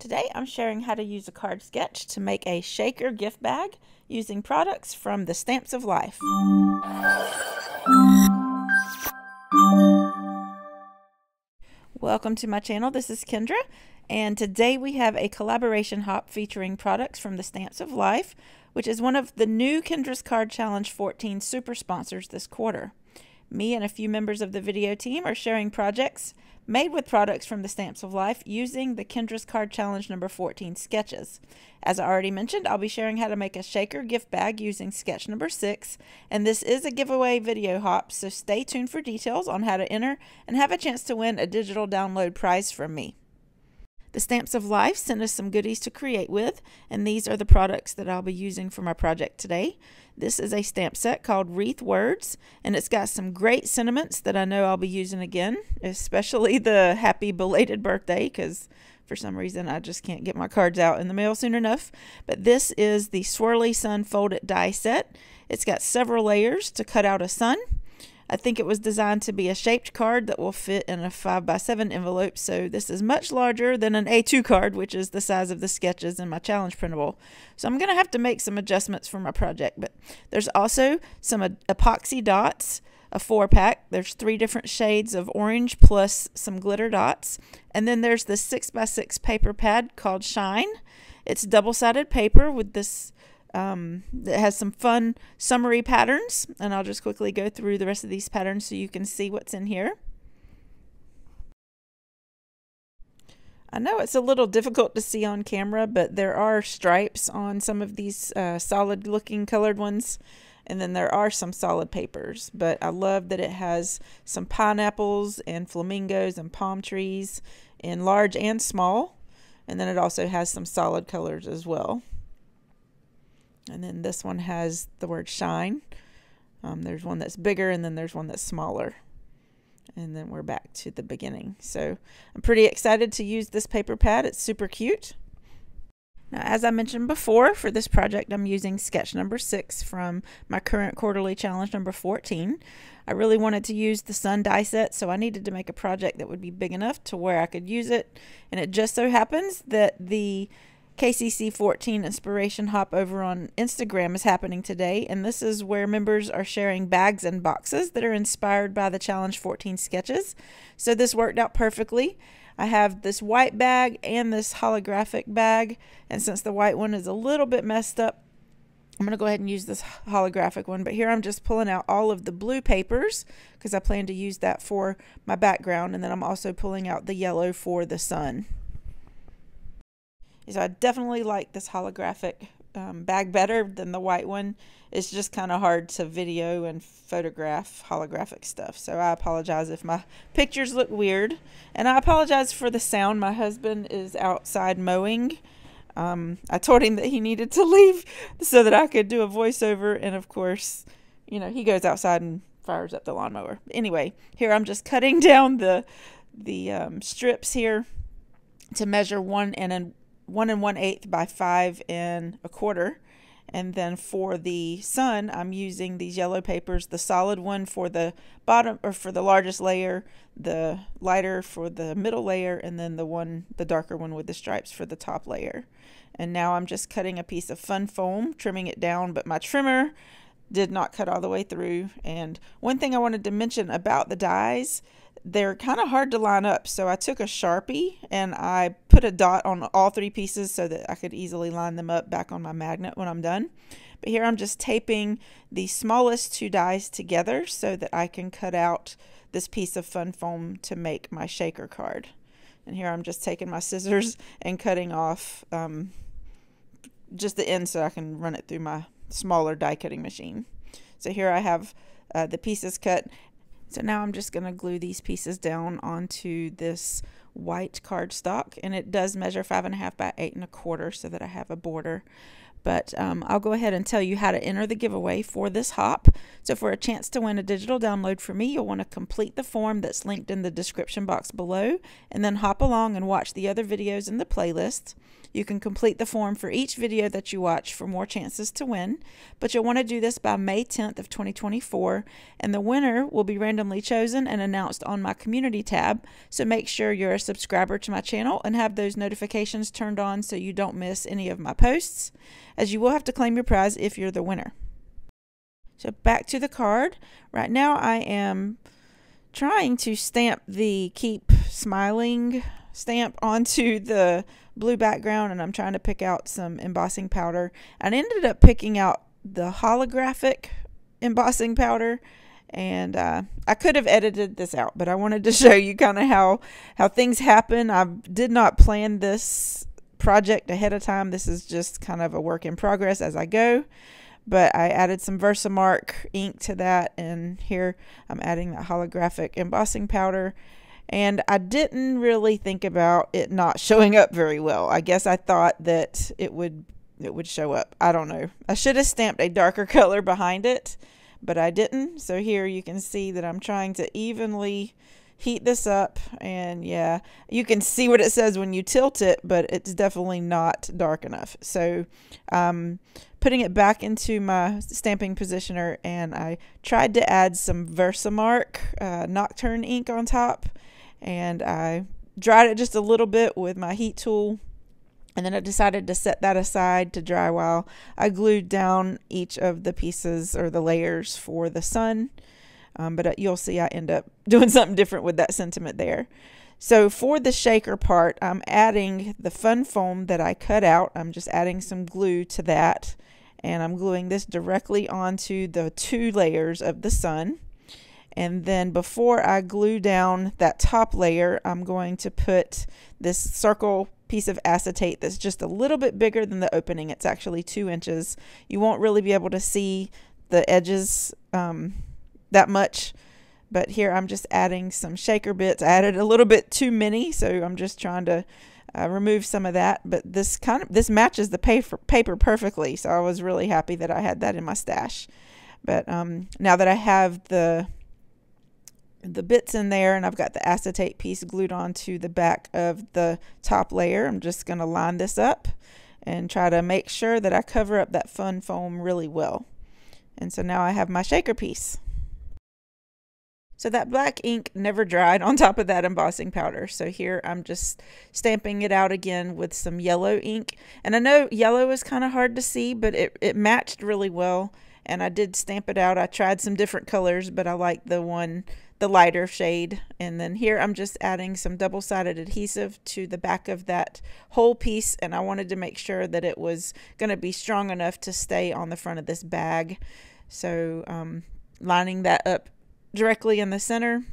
Today I'm sharing how to use a card sketch to make a shaker gift bag using products from the Stamps of Life. Welcome to my channel. This is Kendra and today we have a collaboration hop featuring products from the Stamps of Life which is one of the new Kendra's Card Challenge 14 super sponsors this quarter. Me and a few members of the video team are sharing projects made with products from the Stamps of Life using the Kendra's Card Challenge number 14 sketches. As I already mentioned, I'll be sharing how to make a shaker gift bag using sketch number 6, and this is a giveaway video hop, so stay tuned for details on how to enter and have a chance to win a digital download prize from me. The Stamps of Life sent us some goodies to create with, and these are the products that I'll be using for my project today. This is a stamp set called Wreath Words, and it's got some great sentiments that I know I'll be using again, especially the happy belated birthday, because for some reason I just can't get my cards out in the mail soon enough. But this is the Swirly Sun Fold-it Die Set. It's got several layers to cut out a sun I think it was designed to be a shaped card that will fit in a 5x7 envelope, so this is much larger than an A2 card, which is the size of the sketches in my challenge printable. So I'm going to have to make some adjustments for my project, but there's also some epoxy dots, a four pack. There's three different shades of orange plus some glitter dots. And then there's the 6x6 paper pad called Shine. It's double-sided paper with this um, it has some fun summary patterns, and I'll just quickly go through the rest of these patterns so you can see what's in here. I know it's a little difficult to see on camera, but there are stripes on some of these uh, solid looking colored ones. And then there are some solid papers, but I love that it has some pineapples and flamingos and palm trees in large and small. And then it also has some solid colors as well. And then this one has the word shine. Um, there's one that's bigger and then there's one that's smaller. And then we're back to the beginning. So I'm pretty excited to use this paper pad. It's super cute. Now, as I mentioned before, for this project, I'm using sketch number six from my current quarterly challenge number 14. I really wanted to use the sun die set, so I needed to make a project that would be big enough to where I could use it. And it just so happens that the KCC 14 Inspiration Hop over on Instagram is happening today, and this is where members are sharing bags and boxes that are inspired by the Challenge 14 sketches. So this worked out perfectly. I have this white bag and this holographic bag, and since the white one is a little bit messed up, I'm going to go ahead and use this holographic one, but here I'm just pulling out all of the blue papers because I plan to use that for my background, and then I'm also pulling out the yellow for the sun. So I definitely like this holographic um, bag better than the white one. It's just kind of hard to video and photograph holographic stuff. So I apologize if my pictures look weird. And I apologize for the sound. My husband is outside mowing. Um, I told him that he needed to leave so that I could do a voiceover. And of course, you know, he goes outside and fires up the lawnmower. Anyway, here I'm just cutting down the the um, strips here to measure one and an one and one eighth by five and a quarter. And then for the sun, I'm using these yellow papers, the solid one for the bottom or for the largest layer, the lighter for the middle layer, and then the one, the darker one with the stripes for the top layer. And now I'm just cutting a piece of fun foam, trimming it down, but my trimmer did not cut all the way through. And one thing I wanted to mention about the dies they're kind of hard to line up. So I took a Sharpie and I put a dot on all three pieces so that I could easily line them up back on my magnet when I'm done. But here I'm just taping the smallest two dies together so that I can cut out this piece of fun foam to make my shaker card. And here I'm just taking my scissors and cutting off um, just the end so I can run it through my smaller die cutting machine. So here I have uh, the pieces cut so now I'm just going to glue these pieces down onto this white cardstock and it does measure five and a half by eight and a quarter so that I have a border. But um, I'll go ahead and tell you how to enter the giveaway for this hop. So for a chance to win a digital download for me, you'll want to complete the form that's linked in the description box below and then hop along and watch the other videos in the playlist. You can complete the form for each video that you watch for more chances to win, but you'll want to do this by May 10th of 2024, and the winner will be randomly chosen and announced on my community tab. So make sure you're a subscriber to my channel and have those notifications turned on so you don't miss any of my posts, as you will have to claim your prize if you're the winner. So back to the card. Right now I am trying to stamp the keep smiling stamp onto the blue background and I'm trying to pick out some embossing powder. I ended up picking out the holographic embossing powder and uh, I could have edited this out, but I wanted to show you kind of how how things happen. I did not plan this project ahead of time. This is just kind of a work in progress as I go. But I added some Versamark ink to that, and here I'm adding that holographic embossing powder and I didn't really think about it not showing up very well. I guess I thought that it would it would show up. I don't know. I should have stamped a darker color behind it, but I didn't. So here you can see that I'm trying to evenly heat this up and yeah, you can see what it says when you tilt it, but it's definitely not dark enough. So um, putting it back into my stamping positioner and I tried to add some Versamark uh, Nocturne ink on top and I dried it just a little bit with my heat tool and then I decided to set that aside to dry while I glued down each of the pieces or the layers for the sun. Um, but uh, you'll see I end up doing something different with that sentiment there. So for the shaker part, I'm adding the fun foam that I cut out. I'm just adding some glue to that. And I'm gluing this directly onto the two layers of the sun. And then before I glue down that top layer, I'm going to put this circle piece of acetate that's just a little bit bigger than the opening. It's actually two inches. You won't really be able to see the edges um, that much. But here I'm just adding some shaker bits. I added a little bit too many, so I'm just trying to uh, remove some of that. But this kind of this matches the paper paper perfectly, so I was really happy that I had that in my stash. But um, now that I have the the bits in there and I've got the acetate piece glued onto the back of the top layer. I'm just going to line this up and try to make sure that I cover up that fun foam really well. And so now I have my shaker piece. So that black ink never dried on top of that embossing powder. So here I'm just stamping it out again with some yellow ink. And I know yellow is kind of hard to see, but it, it matched really well. And I did stamp it out. I tried some different colors, but I like the one the lighter shade. And then here I'm just adding some double-sided adhesive to the back of that whole piece. And I wanted to make sure that it was going to be strong enough to stay on the front of this bag. So um, lining that up directly in the center.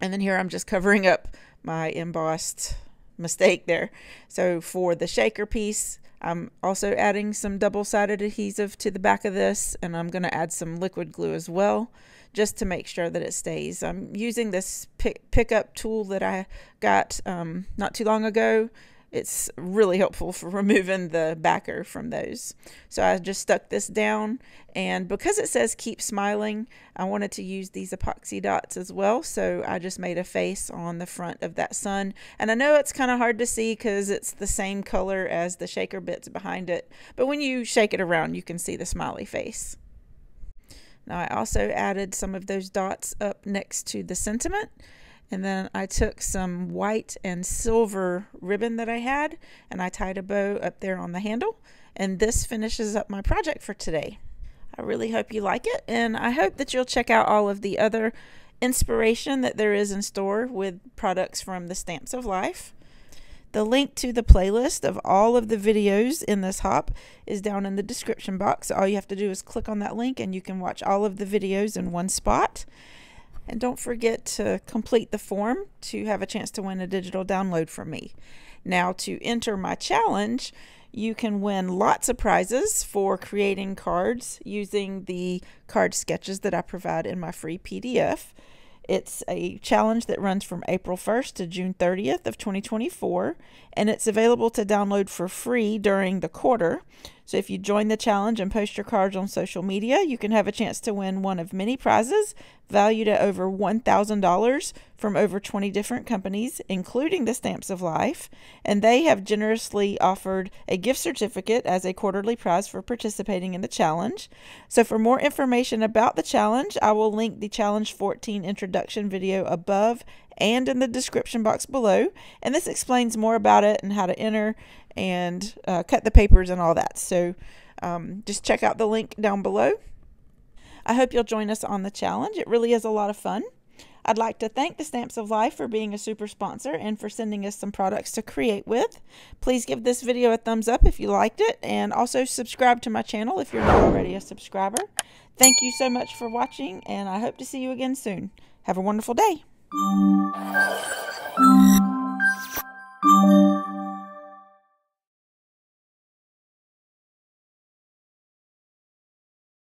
And then here I'm just covering up my embossed mistake there. So for the shaker piece, I'm also adding some double-sided adhesive to the back of this, and I'm going to add some liquid glue as well just to make sure that it stays. I'm using this pick, pickup tool that I got um, not too long ago. It's really helpful for removing the backer from those. So I just stuck this down and because it says keep smiling, I wanted to use these epoxy dots as well. So I just made a face on the front of that sun. And I know it's kind of hard to see because it's the same color as the shaker bits behind it. But when you shake it around, you can see the smiley face. Now I also added some of those dots up next to the sentiment. And then I took some white and silver ribbon that I had and I tied a bow up there on the handle. And this finishes up my project for today. I really hope you like it and I hope that you'll check out all of the other inspiration that there is in store with products from the Stamps of Life. The link to the playlist of all of the videos in this hop is down in the description box. All you have to do is click on that link and you can watch all of the videos in one spot. And don't forget to complete the form to have a chance to win a digital download from me. Now to enter my challenge, you can win lots of prizes for creating cards using the card sketches that I provide in my free PDF. It's a challenge that runs from April 1st to June 30th of 2024, and it's available to download for free during the quarter. So if you join the challenge and post your cards on social media, you can have a chance to win one of many prizes valued at over $1,000 from over 20 different companies, including the Stamps of Life. And they have generously offered a gift certificate as a quarterly prize for participating in the challenge. So for more information about the challenge, I will link the Challenge 14 introduction video above and in the description box below. And this explains more about it and how to enter and uh, cut the papers and all that. So um, just check out the link down below. I hope you'll join us on the challenge. It really is a lot of fun. I'd like to thank the Stamps of Life for being a super sponsor and for sending us some products to create with. Please give this video a thumbs up if you liked it and also subscribe to my channel if you're not already a subscriber. Thank you so much for watching and I hope to see you again soon. Have a wonderful day. you